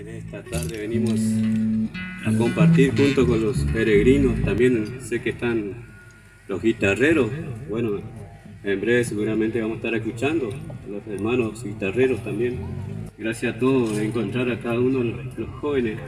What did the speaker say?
en esta tarde venimos a compartir junto con los peregrinos. También sé que están los guitarreros. Bueno, en breve seguramente vamos a estar escuchando los hermanos guitarreros también. Gracias a todos de encontrar a cada uno de los jóvenes.